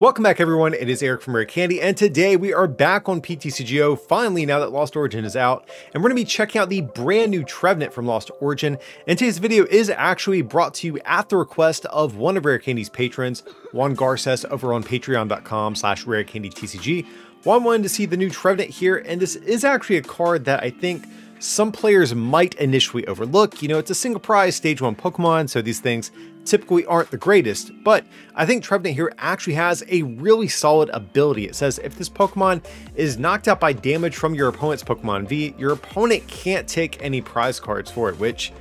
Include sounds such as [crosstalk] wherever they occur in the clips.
Welcome back everyone, it is Eric from Rare Candy, and today we are back on PTCGO, finally now that Lost Origin is out, and we're going to be checking out the brand new Trevenant from Lost Origin, and today's video is actually brought to you at the request of one of Rare Candy's patrons, Juan Garces over on patreon.com slash rarecandytcg. Juan wanted to see the new Trevenant here, and this is actually a card that I think some players might initially overlook. You know, it's a single prize stage one Pokemon, so these things typically aren't the greatest, but I think Trevenant here actually has a really solid ability. It says if this Pokemon is knocked out by damage from your opponent's Pokemon V, your opponent can't take any prize cards for it, which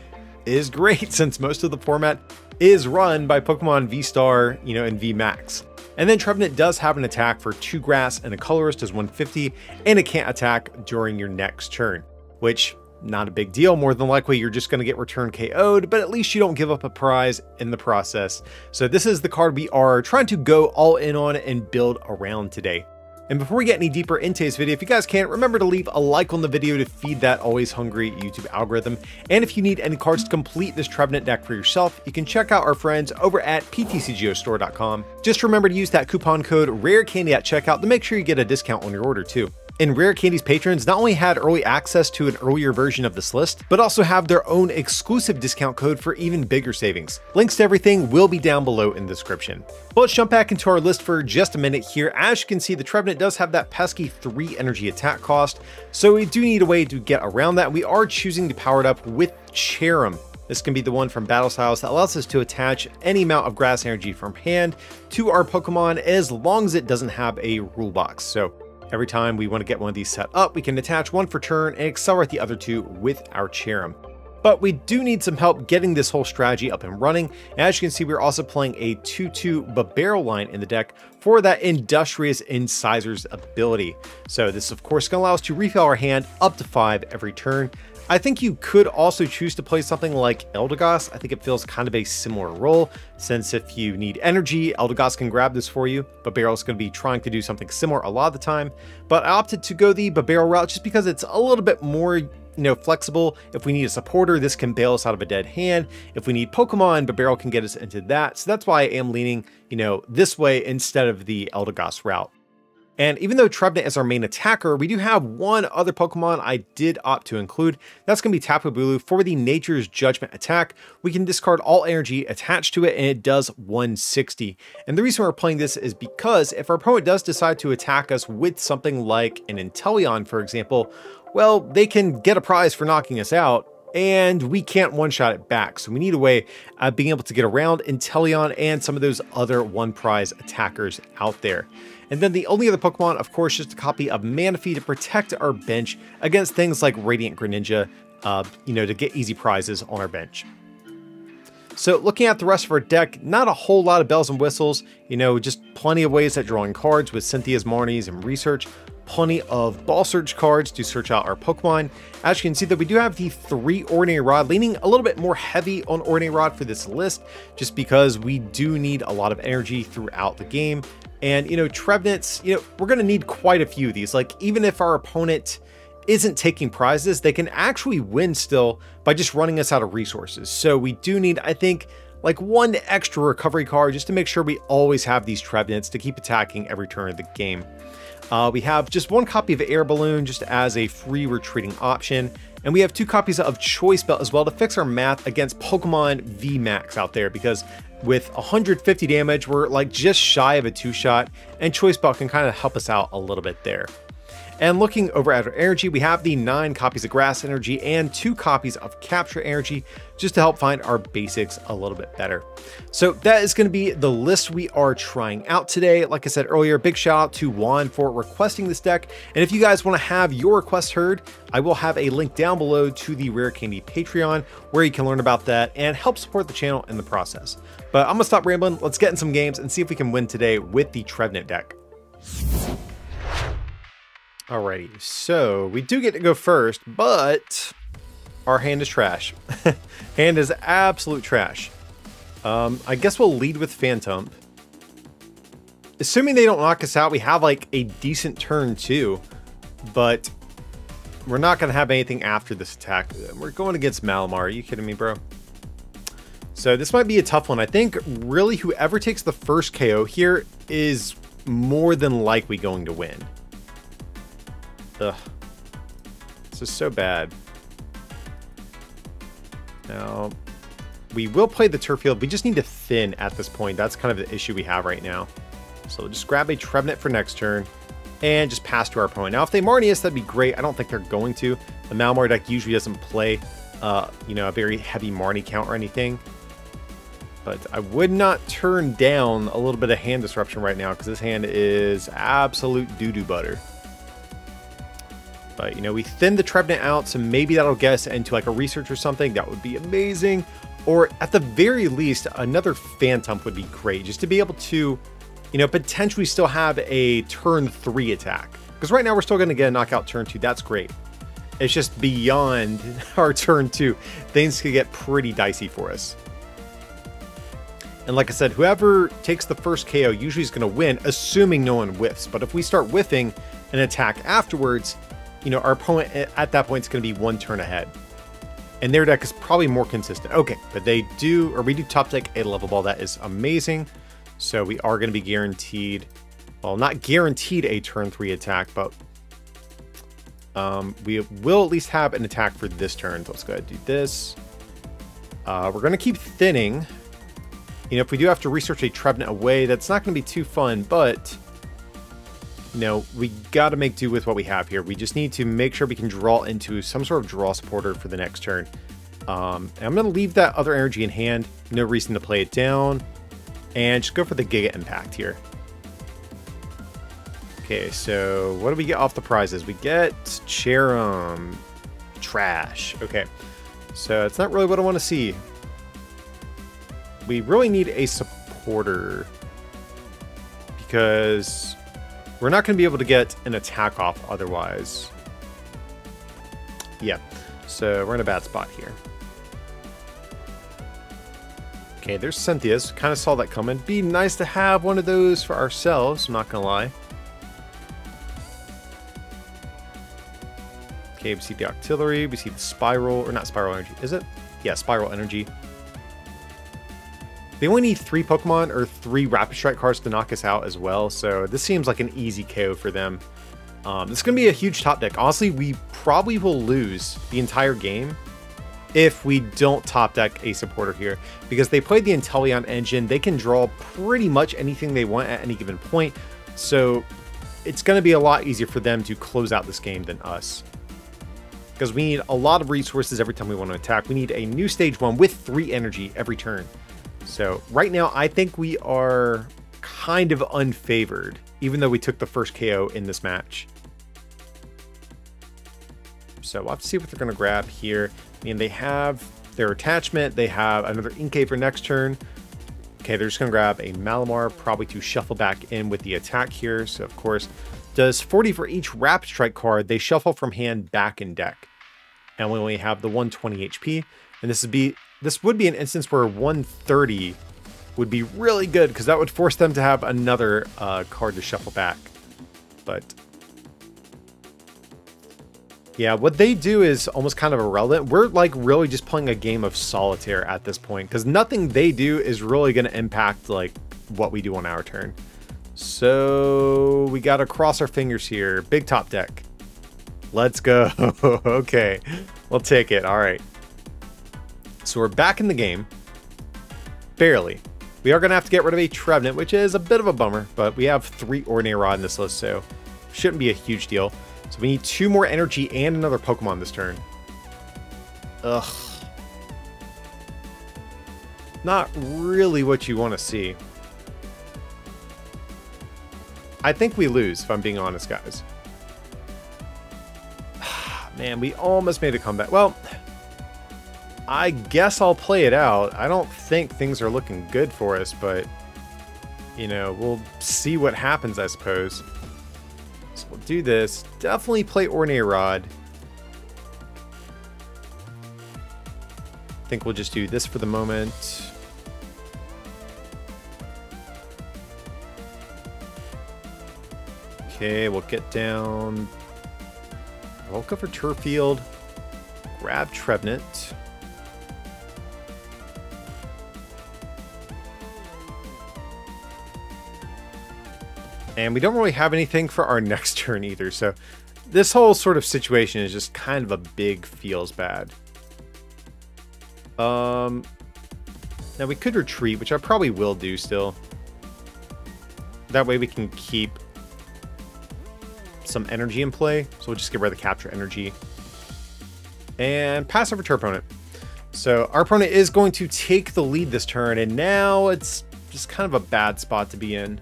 is great [laughs] since most of the format is run by Pokemon V-Star, you know, and V-Max. And then Trevenant does have an attack for 2 grass and a colorless is 150, and it can't attack during your next turn which not a big deal. More than likely, you're just going to get return KO'd, but at least you don't give up a prize in the process. So this is the card we are trying to go all in on and build around today. And before we get any deeper into this video, if you guys can, remember to leave a like on the video to feed that always hungry YouTube algorithm. And if you need any cards to complete this Trevenant deck for yourself, you can check out our friends over at ptcgostore.com. Just remember to use that coupon code RARECANDY at checkout to make sure you get a discount on your order too. And Rare Candy's patrons not only had early access to an earlier version of this list, but also have their own exclusive discount code for even bigger savings. Links to everything will be down below in the description. But let's jump back into our list for just a minute here. As you can see, the Trevenant does have that pesky 3 energy attack cost, so we do need a way to get around that. We are choosing to power it up with Cherrim. This can be the one from Battle Styles that allows us to attach any amount of grass energy from hand to our Pokemon as long as it doesn't have a rule box. So Every time we want to get one of these set up, we can attach one for turn and accelerate the other two with our Cherrim. But we do need some help getting this whole strategy up and running. As you can see, we're also playing a 2-2 Bibarel line in the deck for that Industrious Incisors ability. So this of course can allow us to refill our hand up to 5 every turn. I think you could also choose to play something like Eldegoss. I think it feels kind of a similar role, since if you need energy, Eldegoss can grab this for you, but Barrel's going to be trying to do something similar a lot of the time. But I opted to go the Bibarel route just because it's a little bit more you know, flexible. If we need a supporter, this can bail us out of a dead hand. If we need Pokemon, Bibarel can get us into that. So that's why I am leaning, you know, this way instead of the Eldegoss route. And even though Trevenant is our main attacker, we do have one other Pokemon I did opt to include. That's going to be Tapu Bulu for the Nature's Judgment attack. We can discard all energy attached to it and it does 160. And the reason we're playing this is because if our opponent does decide to attack us with something like an Inteleon, for example, well, they can get a prize for knocking us out, and we can't one-shot it back. So we need a way of being able to get around Inteleon and some of those other one prize attackers out there. And then the only other Pokemon, of course, just a copy of Manaphy to protect our bench against things like Radiant Greninja, uh, you know, to get easy prizes on our bench. So looking at the rest of our deck, not a whole lot of bells and whistles, you know, just plenty of ways at drawing cards with Cynthia's Marnies and research, plenty of ball search cards to search out our Pokemon. As you can see that we do have the three Ordinary Rod, leaning a little bit more heavy on Ordinary Rod for this list, just because we do need a lot of energy throughout the game. And, you know, Trevenants, you know, we're going to need quite a few of these. Like, even if our opponent isn't taking prizes, they can actually win still by just running us out of resources. So we do need, I think, like one extra recovery card just to make sure we always have these Trevenants to keep attacking every turn of the game. Uh, we have just one copy of Air Balloon just as a free retreating option. And we have two copies of Choice Belt as well to fix our math against Pokemon VMAX out there because with 150 damage, we're like just shy of a two shot and Choice Belt can kind of help us out a little bit there. And looking over at our energy, we have the nine copies of grass energy and two copies of capture energy just to help find our basics a little bit better. So that is going to be the list we are trying out today. Like I said earlier, big shout out to Juan for requesting this deck. And if you guys want to have your request heard, I will have a link down below to the Rare Candy Patreon where you can learn about that and help support the channel in the process. But I'm going to stop rambling. Let's get in some games and see if we can win today with the Trevenant deck. Alrighty, so we do get to go first, but our hand is trash. [laughs] hand is absolute trash. Um, I guess we'll lead with Phantump. Assuming they don't knock us out, we have like a decent turn too, but we're not going to have anything after this attack. We're going against Malamar. Are you kidding me, bro? So this might be a tough one. I think really whoever takes the first KO here is more than likely going to win. Ugh. This is so bad. Now, we will play the turf field. We just need to thin at this point. That's kind of the issue we have right now. So we'll just grab a Trevenant for next turn and just pass to our opponent. Now, if they Marnius, that'd be great. I don't think they're going to. The Malamar deck usually doesn't play, uh, you know, a very heavy Marnie count or anything. But I would not turn down a little bit of hand disruption right now because this hand is absolute doo-doo butter. But, you know, we thin the Trevenant out, so maybe that'll get us into like a research or something. That would be amazing. Or at the very least, another Phantump would be great, just to be able to, you know, potentially still have a turn three attack. Because right now we're still going to get a knockout turn two. That's great. It's just beyond [laughs] our turn two. Things could get pretty dicey for us. And like I said, whoever takes the first KO usually is going to win, assuming no one whiffs. But if we start whiffing an attack afterwards, you know, our opponent at that point is going to be one turn ahead. And their deck is probably more consistent. Okay, but they do, or we do top deck a level ball. That is amazing. So we are going to be guaranteed, well, not guaranteed a turn three attack, but um, we will at least have an attack for this turn. So let's go ahead and do this. Uh, we're going to keep thinning. You know, if we do have to research a Trevenant away, that's not going to be too fun, but you know, we got to make do with what we have here. We just need to make sure we can draw into some sort of draw supporter for the next turn. Um, I'm going to leave that other energy in hand. No reason to play it down. And just go for the Giga Impact here. Okay, so what do we get off the prizes? We get Cherrim. Trash. Okay, so it's not really what I want to see. We really need a supporter. Because we're not going to be able to get an attack off otherwise. Yeah, so we're in a bad spot here. Okay, there's Cynthia's. Kind of saw that coming. Be nice to have one of those for ourselves, I'm not going to lie. Okay, we see the Octillery, we see the Spiral, or not Spiral Energy, is it? Yeah, Spiral Energy. They only need three Pokemon or three Rapid Strike cards to knock us out as well, so this seems like an easy KO for them. Um, this is going to be a huge top deck. Honestly, we probably will lose the entire game if we don't top deck a supporter here, because they played the Inteleon engine. They can draw pretty much anything they want at any given point, so it's going to be a lot easier for them to close out this game than us. Because we need a lot of resources every time we want to attack. We need a new stage one with three energy every turn. So right now, I think we are kind of unfavored, even though we took the first KO in this match. So we'll have to see what they're going to grab here. I mean, they have their attachment. They have another Inkay for next turn. Okay, they're just going to grab a Malamar, probably to shuffle back in with the attack here. So, of course, does 40 for each Rapid Strike card. They shuffle from hand back in deck. And we only have the 120 HP. And this would be this would be an instance where 130 would be really good because that would force them to have another uh, card to shuffle back. But yeah, what they do is almost kind of irrelevant. We're like really just playing a game of solitaire at this point because nothing they do is really going to impact like what we do on our turn. So we got to cross our fingers here. Big top deck. Let's go. [laughs] okay, we'll take it. All right. So we're back in the game. Barely. We are going to have to get rid of a Trevenant, which is a bit of a bummer, but we have three Ordinary Rod in this list, so shouldn't be a huge deal. So we need two more energy and another Pokemon this turn. Ugh. Not really what you want to see. I think we lose, if I'm being honest, guys. [sighs] Man, we almost made a comeback. Well, I guess I'll play it out. I don't think things are looking good for us, but, you know, we'll see what happens, I suppose. So we'll do this. Definitely play Ordinary Rod. I think we'll just do this for the moment. Okay, we'll get down. We'll go for Turf Field. Grab Trevenant. And we don't really have anything for our [laughs] next turn either, so this whole sort of situation is just kind of a big feels bad. Um, now we could retreat, which I probably will do still. That way we can keep some energy in play. So we'll just get rid of the capture energy. And pass over to our opponent. So our opponent is going to take the lead this turn, and now it's just kind of a bad spot to be in.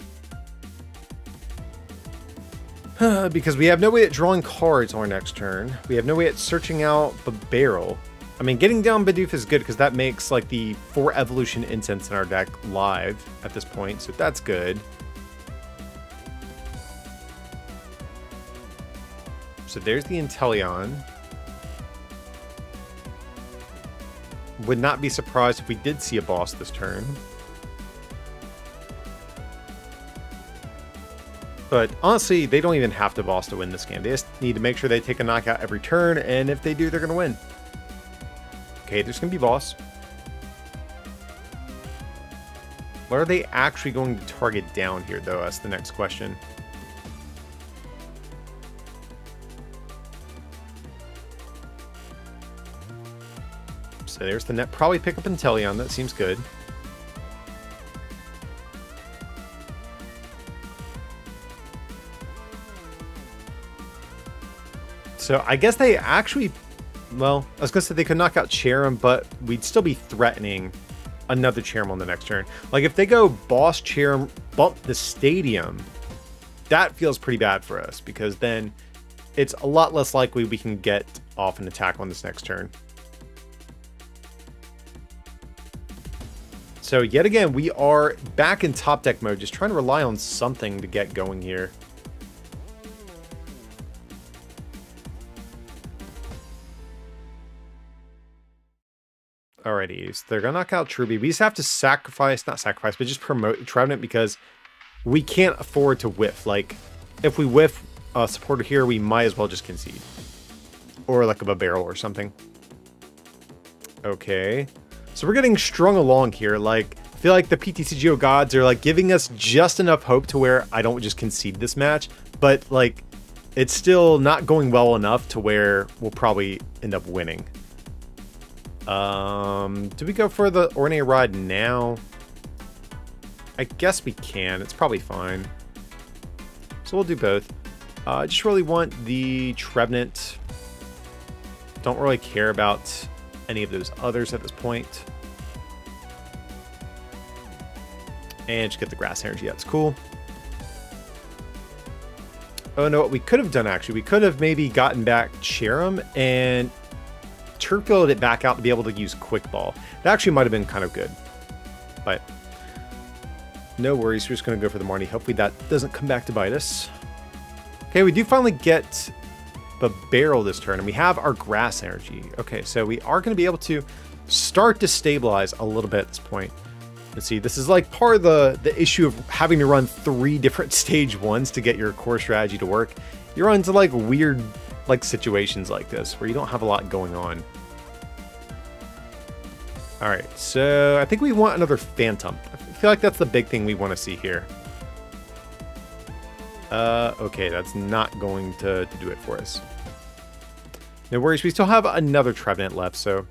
[sighs] because we have no way at drawing cards on our next turn. We have no way at searching out the barrel. I mean, getting down Bidoof is good because that makes like the four evolution incense in our deck live at this point, so that's good. So there's the Inteleon. Would not be surprised if we did see a boss this turn. But honestly, they don't even have to boss to win this game. They just need to make sure they take a knockout every turn, and if they do, they're going to win. Okay, there's going to be boss. What are they actually going to target down here, though? That's the next question. So there's the net. Probably pick up Inteleon. That seems good. So I guess they actually, well, I was to say they could knock out Cherrim, but we'd still be threatening another Cherrim on the next turn. Like if they go Boss Cherrim, bump the Stadium, that feels pretty bad for us because then it's a lot less likely we can get off an attack on this next turn. So yet again, we are back in top deck mode, just trying to rely on something to get going here. Alrighty, so they're gonna knock out Cherubi. We just have to sacrifice, not sacrifice, but just promote Trevenant because we can't afford to whiff. Like, if we whiff a supporter here, we might as well just concede. Or like a barrel or something. Okay. So we're getting strung along here. Like, I feel like the PTCGO gods are like giving us just enough hope to where I don't just concede this match. But like, it's still not going well enough to where we'll probably end up winning. Um, do we go for the Ordinary Rod now? I guess we can. It's probably fine. So we'll do both. Uh, I just really want the Trevenant. Don't really care about any of those others at this point. And just get the grass energy. That's cool. Oh no, what we could have done actually, we could have maybe gotten back Cherrim and turboed it back out to be able to use Quick Ball. That actually might have been kind of good. But no worries, we're just going to go for the Marnie. Hopefully that doesn't come back to bite us. Okay, we do finally get the barrel this turn, and we have our grass energy. Okay, so we are going to be able to start to stabilize a little bit at this point. Let's see, this is like part of the, the issue of having to run three [laughs] different stage ones to get your core strategy to work. You run into like weird like situations like this where you don't have a lot going on. Alright, so I think we want another Phantump. I feel like that's the big thing we want to see here. Uh, okay, that's not going to, to do it for us. No worries, we still have another Trevenant left, so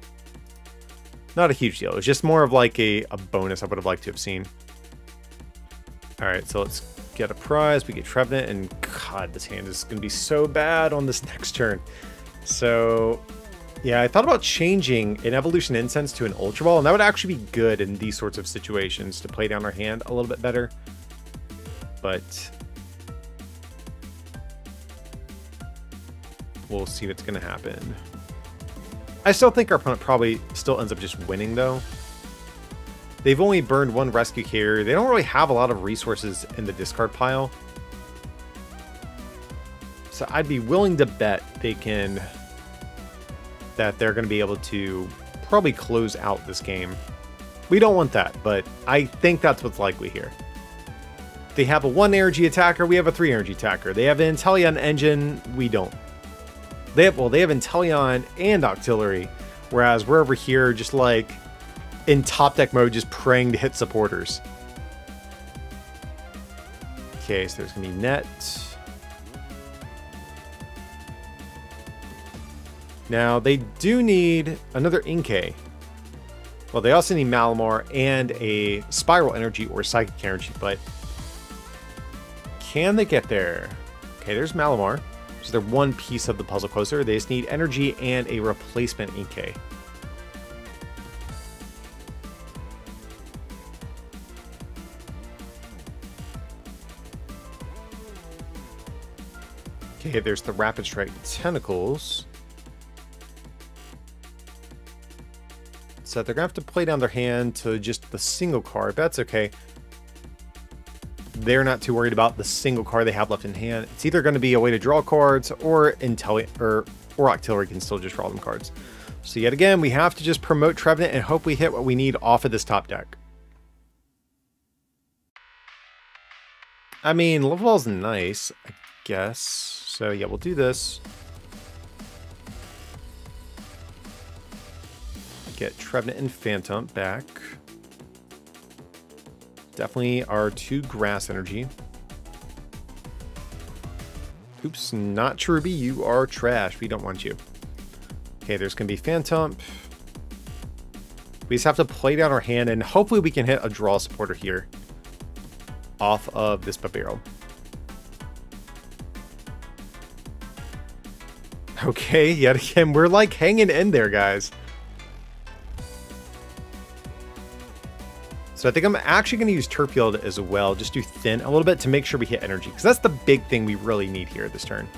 not a huge deal. It's just more of like a, a bonus I would have liked to have seen. Alright, so let's get a prize. We get Trevenant, and God, this hand is going to be so bad on this next turn. So, yeah, I thought about changing an Evolution Incense to an Ultra Ball, and that would actually be good in these sorts of situations to play down our hand a little bit better. But we'll see what's going to happen. I still think our opponent probably still ends up just winning, though. They've only burned one rescue carrier. They don't really have a lot of resources in the discard pile. So I'd be willing to bet they can... that they're going to be able to probably close out this game. We don't want that, but I think that's what's likely here. They have a 1 energy attacker, we have a 3 energy attacker. They have an Inteleon engine, we don't. They have, well, they have Inteleon and Octillery, whereas we're over here just like in top deck mode just praying to hit supporters. Okay, so there's gonna be net. Now, they do need another Inkay. Well, they also need Malamar and a Spiral Energy or Psychic Energy, but can they get there? Okay, there's Malamar. So they're one piece of the puzzle closer. They just need Energy and a replacement Inkay. Okay, there's the Rapid Strike Tentacles. So they're going to have to play down their hand to just the single card. That's okay. They're not too worried about the single card they have left in hand. It's either going to be a way to draw cards or Intelli or, or Octillery can still just draw them cards. So yet again, we have to just promote Trevenant and hope we hit what we need off of this top deck. I mean, level ball's nice, I guess. So yeah, we'll do this. Get Trevenant and Phantump back. Definitely our two grass energy. Oops, not Cherubi. You are trash. We don't want you. Okay, there's going to be Phantump. We just have to play down our hand, and hopefully we can hit a draw supporter here off of this Bibarel. [laughs] Okay, yet again, we're like hanging in there, guys. So I think I'm actually going to use Turf Field as well, just do thin a little bit to make sure we hit energy, because that's the big thing we really need here this turn.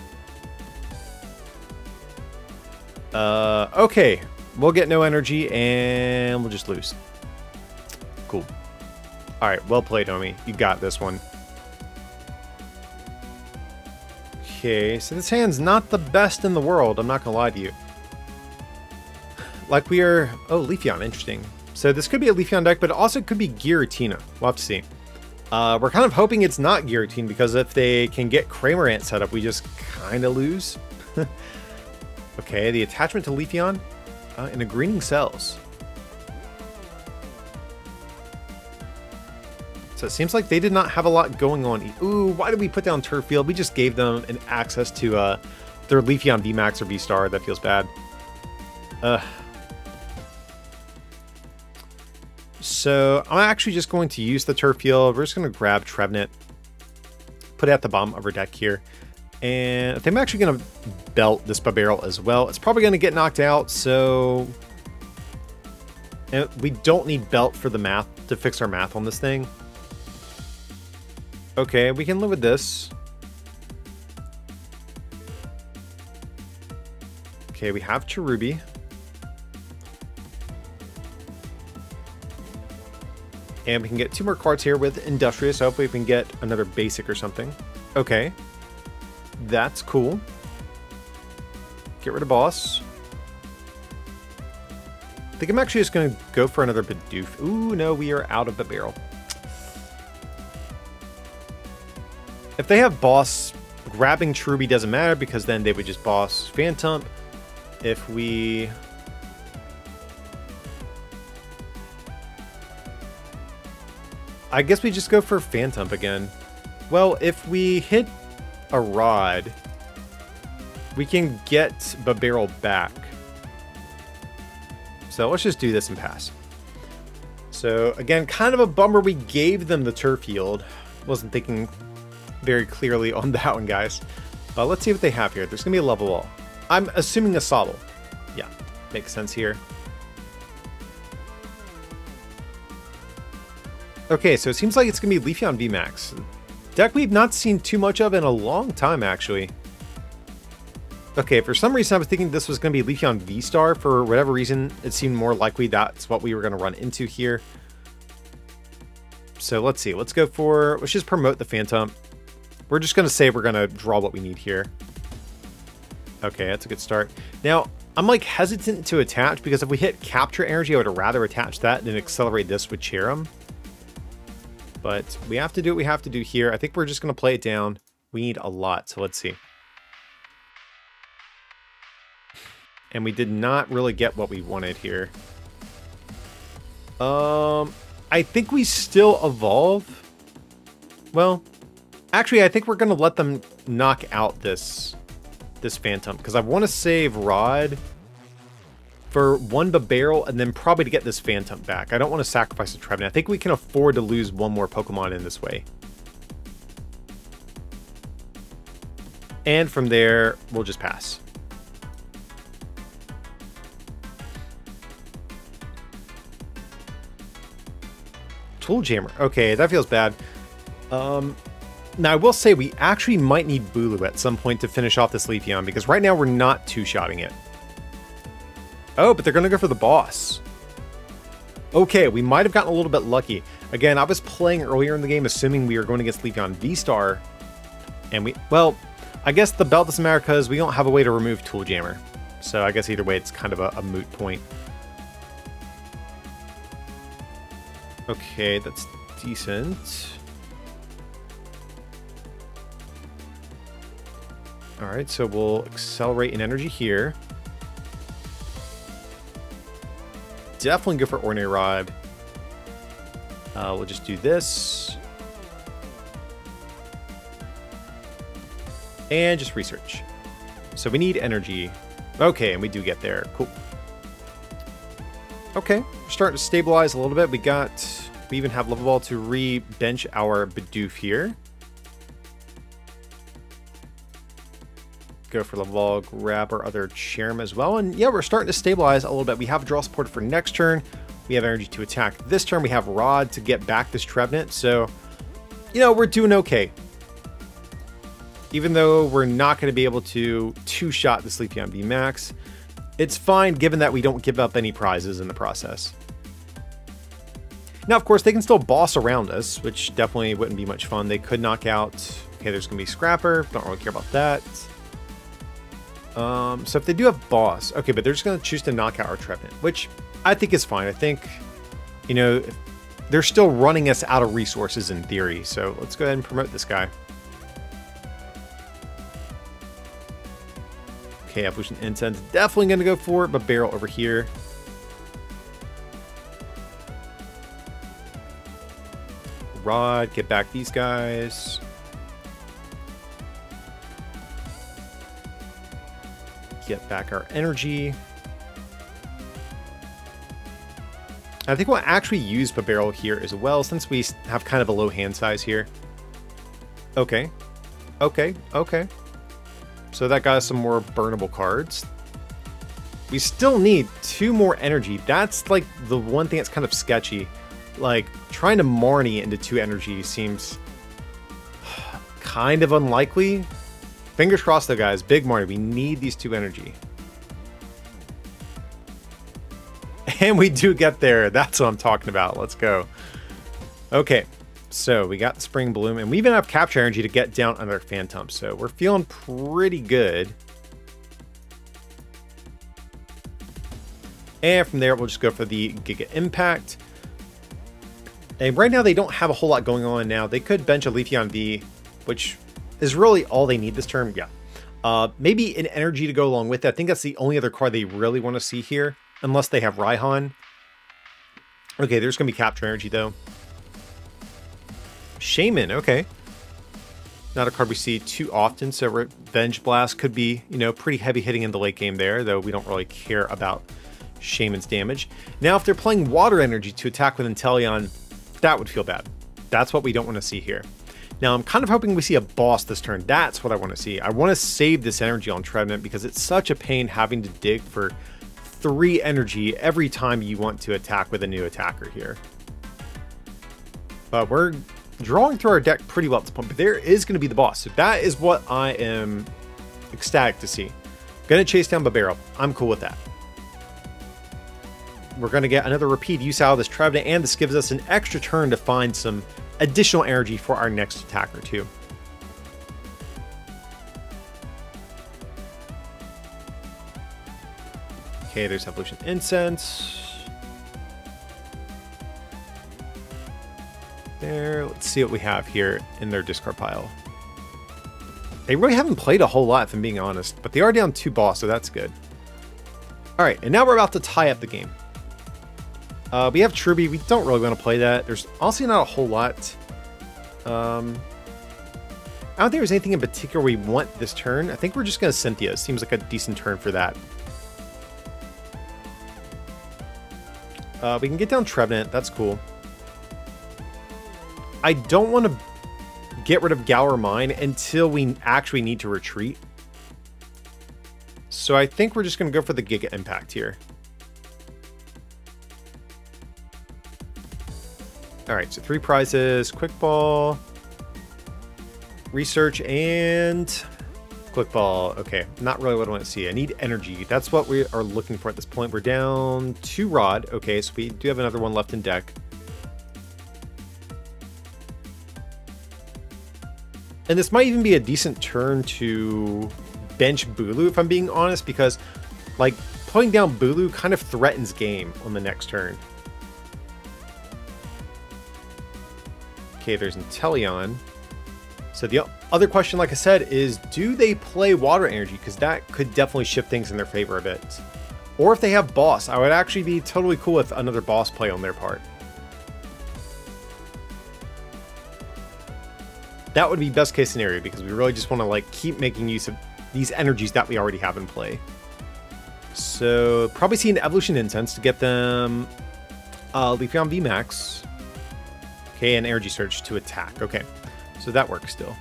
Uh, okay, we'll get no energy, and we'll just lose. Cool. All right, well played, homie. You got this one. Okay, so this hand's not the best in the world, I'm not to lie to you. Like we are... Oh, Leafeon, interesting. So this could be a Leafeon deck, but also it also could be Giratina. We'll have to see. Uh, we're kind of hoping it's not Giratina, because if they can get Cramorant set up, we just kind of lose. [laughs] okay, the attachment to Leafeon uh, and the Greening Cells. So it seems like they did not have a lot going on. Ooh, why did we put down Turf Field? We just gave them an access to uh, their Leafeon VMAX or V-Star. That feels bad. So I'm actually just going to use the turf field. We're just going to grab Trevenant, put it at the bottom of our deck here. And I think I'm actually going to belt this Bibarel as well. It's probably going to get knocked out, so... And we don't need belt for the math to fix our math on this thing. Okay, we can live with this. Okay, we have Cherubi. And we can get two more cards here with Industrious. Hopefully we can get another basic or something. Okay. That's cool. Get rid of boss. I think I'm actually just going to go for another Bidoof. Ooh, no, we are out of the barrel. If they have boss, grabbing Cherubi doesn't matter because then they would just boss Phantump. If we I guess we just go for Phantump again. Well, if we hit a rod, we can get Bibarel back. So let's just do this and pass. So again, kind of a bummer we gave them the turf field. Wasn't thinking very clearly on that one, guys. But let's see what they have here. There's going to be a level ball. I'm assuming a Sobble. Yeah, makes sense here. Okay, so it seems like it's going to be Leafeon VMAX. Deck we've not seen too much of in a long time, actually. Okay, for some reason I was thinking this was going to be Leafeon V-Star. For whatever reason, it seemed more likely that's what we were going to run into here. So let's see. Let's go for... Let's just promote the Phantump. We're just going to say we're going to draw what we need here. Okay, that's a good start. Now, I'm like hesitant to attach because if we hit Capture Energy, I would rather attach that than accelerate this with Cherrim. But we have to do what we have to do here. I think we're just going to play it down. We need a lot, so let's see. And we did not really get what we wanted here. Um, I think we still evolve. Well, Actually, I think we're going to let them knock out this this Phantump because I want to save Rod for one Barrel and then probably to get this Phantump back. I don't want to sacrifice a Trevenant. I think we can afford to lose one more Pokemon in this way. And from there, we'll just pass. Tool Jammer. Okay, that feels bad. Um, now, I will say we actually might need Bulu at some point to finish off this Leafeon, because right now we're not two-shotting it. Oh, but they're going to go for the boss. Okay, we might have gotten a little bit lucky. Again, I was playing earlier in the game assuming we were going against Leafeon V-Star, and we... Well, I guess the belt doesn't matter because we don't have a way to remove Tool Jammer. So I guess either way, it's kind of a, a moot point. Okay, that's decent. Alright, so we'll accelerate in energy here. Definitely go for Ordinary Rod. Uh, we'll just do this. And just research. So we need energy. Okay, and we do get there. Cool. Okay, we're starting to stabilize a little bit. We got, we even have level ball to re-bench our Bidoof here. Go for ball, grab our other Cherrim as well. And yeah, we're starting to stabilize a little bit. We have draw support for next turn. We have energy to attack this turn. We have Rod to get back this Trevenant. So, you know, we're doing okay. Even though we're not going to be able to two-shot the Leafeon VMAX, it's fine given that we don't give up any prizes in the process. Now, of course, they can still boss around us, which definitely wouldn't be much fun. They could knock out... Okay, there's going to be Scrapper. Don't really care about that. Um, so if they do have boss... Okay, but they're just going to choose to knock out our Trevenant, which I think is fine. I think, you know, they're still running us out of resources in theory. So let's go ahead and promote this guy. Okay, Evolution Incense. Definitely going to go for it, but Barrel over here. Rod, get back these guys. Get back our energy. I think we'll actually use Barrel here as well, since we have kind of a low hand size here. Okay. Okay, okay. So that got us some more burnable cards. We still need two more energy. That's like the one thing that's kind of sketchy. Like trying to Marnie into two energy seems [sighs] kind of unlikely. Fingers crossed though guys, big Marnie, we need these two energy. [laughs] And we do get there, that's what I'm talking about, let's go. Okay, so we got the Spring Bloom, and we even have Capture Energy to get down under Phantump, so we're feeling pretty good. And from there, we'll just go for the Giga Impact. And right now, they don't have a whole lot going on now. They could bench a Leafeon V, which is really all they need this term. Yeah. Uh, maybe an energy to go along with it. I think that's the only other card they really want to see here, unless they have Raihan. Okay, there's going to be Capture Energy, though. Shaman, okay. Not a card we see too often, so Revenge Blast could be, you know, pretty heavy hitting in the late game there, though we don't really care about Shaman's damage. Now, if they're playing Water Energy to attack with Inteleon, that would feel bad. That's what we don't want to see here. Now, I'm kind of hoping we see a boss this turn. That's what I want to see. I want to save this energy on Trevenant because it's such a pain having to dig for three energy every time you want to attack with a new attacker here. But we're drawing through our deck pretty well at this point, but there is going to be the boss. So that is what I am ecstatic to see. To chase down Bibarel. I'm cool with that. We're going to get another repeat use out of this Trevenant, and this gives us an extra turn to find some additional energy for our next attacker too. Okay, there's Evolution Incense. there. Let's see what we have here in their discard pile. They really haven't played a whole lot, if I'm being honest, but they are down two boss, so that's good. All right, and now we're about to tie up the game. Uh, we have Cherubi. We don't really want to play that. There's honestly not a whole lot. Um, I don't think there's anything in particular we want this turn. I think we're just going to Cynthia. Seems like a decent turn for that. Uh, we can get down Trevenant. That's cool. I don't want to get rid of Galar Mine until we actually need to retreat. So I think we're just going to go for the Giga Impact here. Alright, so three prizes. Quick Ball. Research and... Quick Ball. Okay, not really what I want to see. I need energy. That's what we are looking for at this point. We're down two Rod. Okay, so we do have another one left in deck. And this might even be a decent turn to bench Bulu, if I'm being honest, because, like, putting down Bulu kind of threatens game on the next turn. There's Inteleon. So the other question, like I said, is do they play Water Energy? Because that could definitely shift things in their favor a bit. Or if they have Boss, I would actually be totally cool with another Boss play on their part. That would be best case scenario because we really just want to like keep making use of these energies that we already have in play. So probably see an Evolution Incense to get them uh, Leafeon VMAX. Okay, an Energy Surge to attack. Okay, so that works still.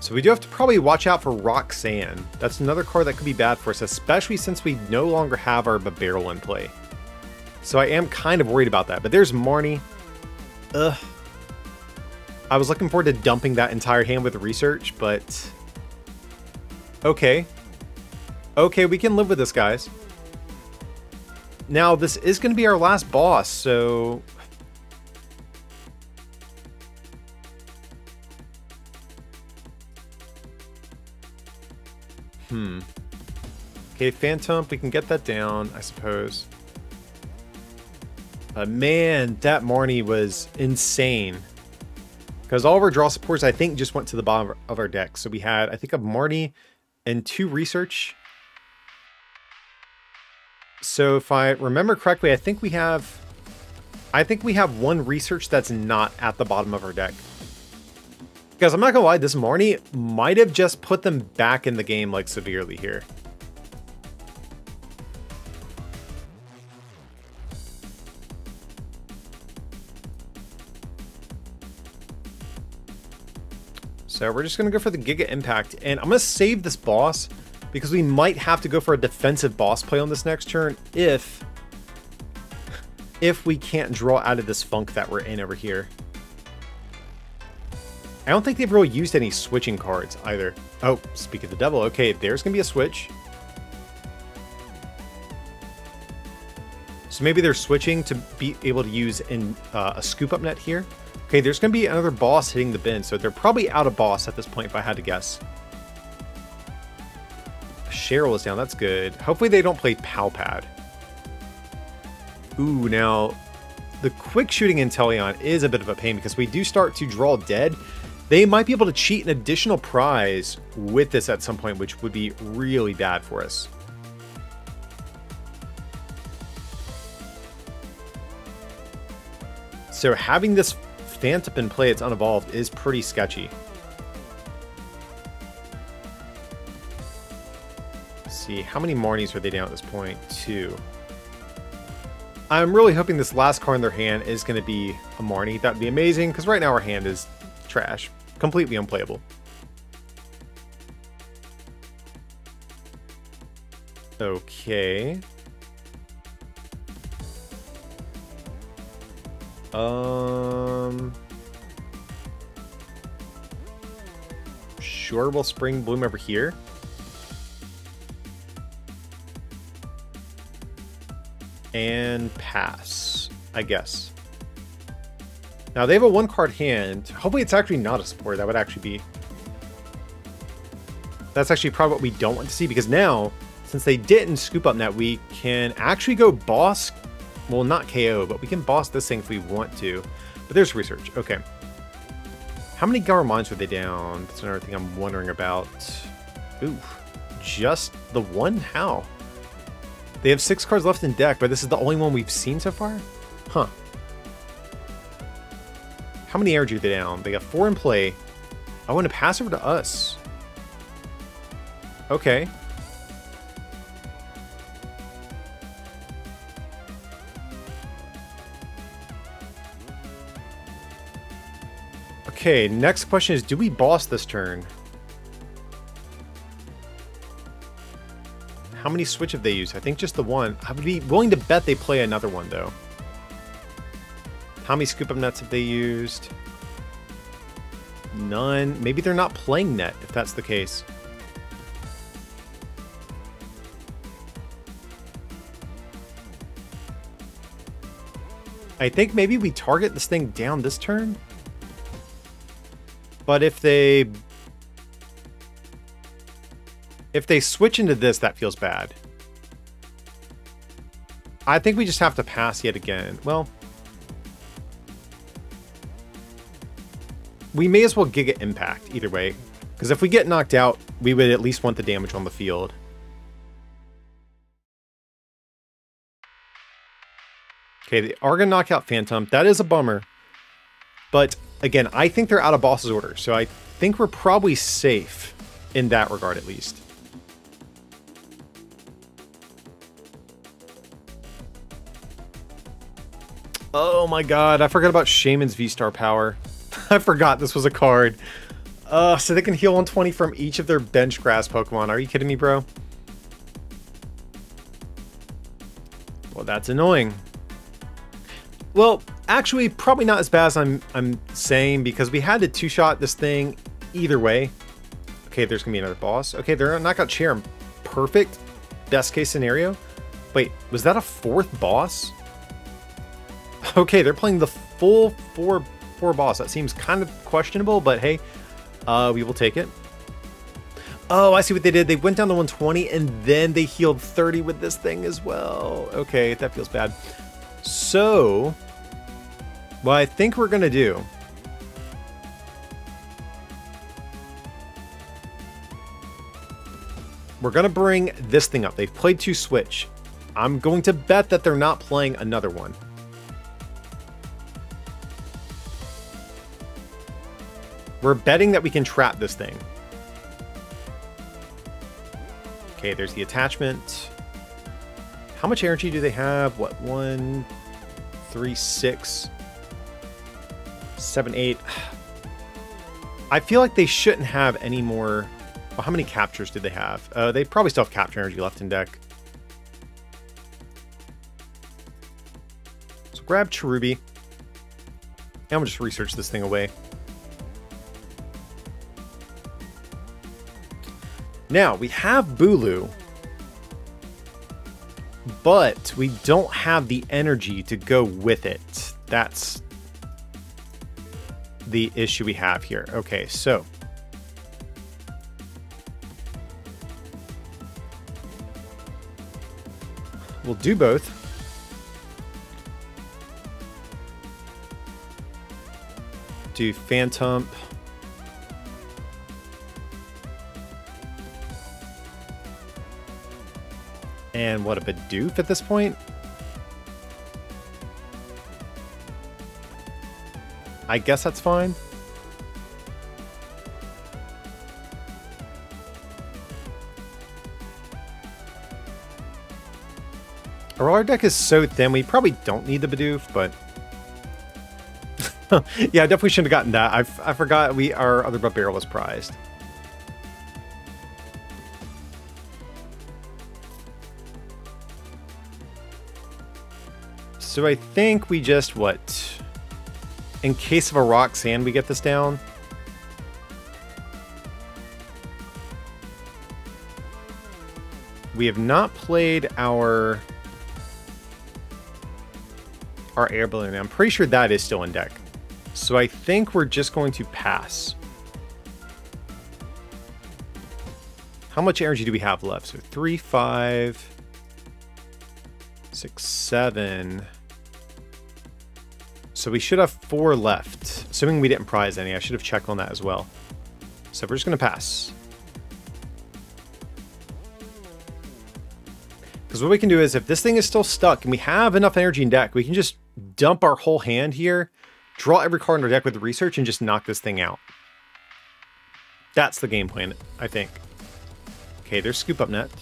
So we do have to probably watch out for Roxanne. That's another card that could be bad for us, especially since we no longer have our Bibarel in play. So I am kind of worried about that. But there's Marnie. Ugh. I was looking forward to dumping that entire hand with research, but... Okay. Okay, we can live with this, guys. Now, this is going to be our last boss, so... Hmm. Okay, Phantump, we can get that down, I suppose. But man, that Marnie was insane. Because all of our draw supports, I think, just went to the bottom of our deck. So we had, I think, a Marnie and two research. So if I remember correctly, I think we have... I think we have one research that's not at the bottom of our deck. Because I'm not gonna lie, this Marnie might have just put them back in the game, like, severely here. So we're just to go for the Giga Impact. And I'm to save this boss because we might have to go for a defensive boss play on this next turn if if we can't draw out of this funk that we're in over here. I don't think they've really used any switching cards either. Oh, speak of the devil. Okay, there's going to be a switch. So maybe they're switching to be able to use in uh, a scoop up net here. Okay, there's going to be another boss hitting the bin, so they're probably out of boss at this point if I had to guess. Cheryl is down, that's good. Hopefully they don't play Pal Pad. Ooh, now, the quick shooting Inteleon is a bit of a pain because we do start to draw dead. They might be able to cheat an additional prize with this at some point, which would be really bad for us. So having this Phantump in play it's unevolved is pretty sketchy. See, how many Marnies are they down at this point? Two. I'm really hoping this last card in their hand is going to be a Marnie. That would be amazing, because right now our hand is trash. Completely unplayable. Okay. Um. Sure, we'll spring bloom over here. And pass, I guess. Now they have a one card hand. Hopefully it's actually not a support. That would actually be... That's actually probably what we don't want to see because now, since they didn't scoop up net, we can actually go boss well, not KO, but we can boss this thing if we want to. But there's research. Okay. How many Galar Mines are they down? That's another thing I'm wondering about. Ooh, just the one? How? They have six cards left in deck, but this is the only one we've seen so far? Huh. How many energy are they down? They got four in play. Oh, I want to pass over to us. Okay. Okay, next question is, do we boss this turn? How many switch have they used? I think just the one. I would be willing to bet they play another one, though. How many scoop up nets have they used? None. Maybe they're not playing net, if that's the case. I think maybe we target this thing down this turn? But if they... If they switch into this, that feels bad. I think we just have to pass yet again. Well... We may as well Giga Impact, either way. Because if we get knocked out, we would at least want the damage on the field. Okay, the Argon knockout Phantump. That is a bummer. But again, I think they're out of boss's order, so I think we're probably safe in that regard at least. Oh my god, I forgot about Shaymin's V-Star power. [laughs] I forgot this was a card. Uh, so they can heal 120 from each of their bench grass Pokemon. Are you kidding me, bro? Well, that's annoying. Well, actually, probably not as bad as I'm I'm saying because we had to two-shot this thing either way. Okay, there's gonna be another boss. Okay, they're not knockout chair. Perfect. Best case scenario. Wait, was that a fourth boss? [laughs] Okay, they're playing the full four four boss. That seems kind of questionable, but hey, uh, we will take it. Oh, I see what they did. They went down to 120 and then they healed 30 with this thing as well. Okay, that feels bad. So, what I think we're going to do We're going to bring this thing up. They've played two Switch. I'm going to bet that they're not playing another one. We're betting that we can trap this thing. Okay, there's the attachment. How much energy do they have? What, one, three, six, seven, eight. [sighs] I feel like they shouldn't have any more. Well, how many captures did they have? Uh, they probably still have capture energy left in deck. So grab Cherubi. And I'm just research this thing away. Now, we have Bulu, but we don't have the energy to go with it. That's the issue we have here. Okay, so we'll do both. Do Phantump. And what, a Bidoof at this point? I guess that's fine. Our deck is so thin, we probably don't need the Bidoof, but... [laughs] yeah, I definitely shouldn't have gotten that. I, forgot we our other barrel was prized. So I think we just, what? In case of a Roxanne, we get this down? We have not played our our air balloon. I'm pretty sure that is still in deck. So I think we're just going to pass. How much energy do we have left? So three, five, six, seven. So we should have four left. Assuming we didn't prize any, I should have checked on that as well. So we're just going to pass. Because what we can do is, if this thing is still stuck and we have enough energy in deck, we can just dump our whole hand here, draw every card in our deck with research, and just knock this thing out. That's the game plan, I think. Okay, there's Scoop Up Net.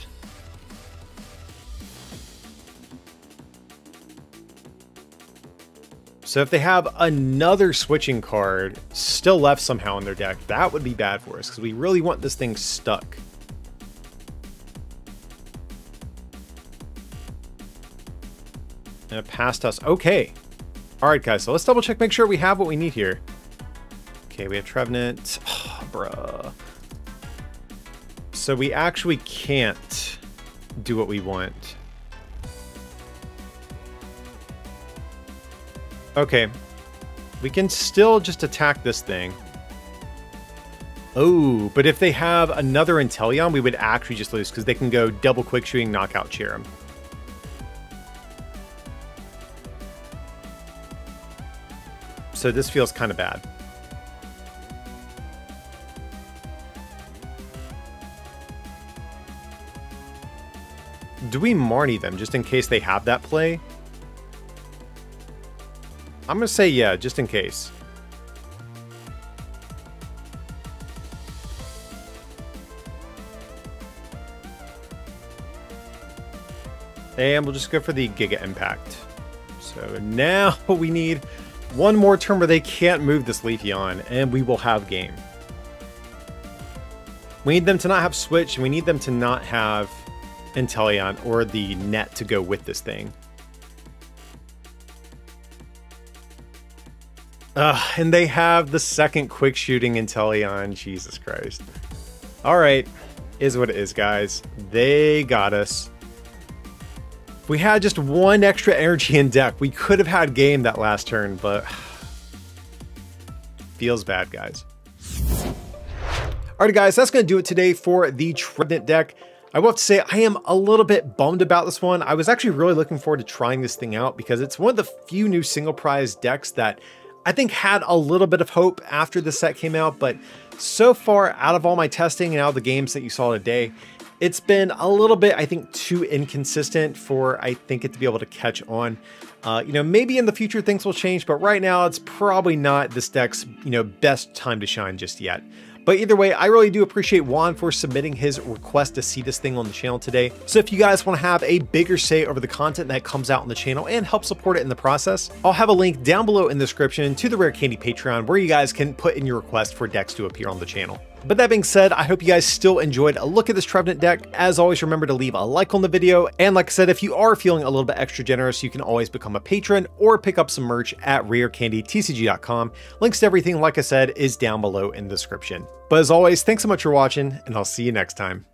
So if they have another switching card still left somehow in their deck, that would be bad for us because we really want this thing stuck. And it passed us. Okay. All right, guys. So let's double check, make sure we have what we need here. Okay, we have Trevenant. Oh, [sighs] bruh. So we actually can't do what we want. Okay. We can still just attack this thing. Oh, but if they have another Inteleon, we would actually just lose because they can go double quick shooting, knockout Cherrim. So this feels kind of bad. Do we Marnie them just in case they have that play? I'm going to say yeah, just in case. And we'll just go for the Giga Impact. So now [laughs] we need one more turn where they can't move this Leafeon, and we will have game. We need them to not have Switch, and we need them to not have Inteleon or the net to go with this thing. Uh, and they have the second quick shooting Inteleon. Jesus Christ. All right, is what it is, guys. They got us. If we had just one extra energy in deck, we could have had game that last turn, but [sighs] feels bad, guys. Alright guys, that's going to do it today for the Trevenant deck. I will have to say I am a little bit bummed about this one. I was actually really looking forward to trying this thing out because it's one of the few new single prize decks that I think had a little bit of hope after the set came out, but so far out of all my testing and out of the games that you saw today, it's been a little bit, I think, too inconsistent for I think it to be able to catch on. Uh, you know, maybe in the future things will change, but right now it's probably not this deck's, you know, best time to shine just yet. But either way, I really do appreciate Juan for submitting his request to see this thing on the channel today. So if you guys want to have a bigger say over the content that comes out on the channel and help support it in the process, I'll have a link down below in the description to the Rare Candy Patreon where you guys can put in your request for decks to appear on the channel. But that being said, I hope you guys still enjoyed a look at this Trevenant deck. As always, remember to leave a like on the video. And like I said, if you are feeling a little bit extra generous, you can always become a patron or pick up some merch at rarecandytcg.com. Links to everything, like I said, is down below in the description. But as always, thanks so much for watching, and I'll see you next time.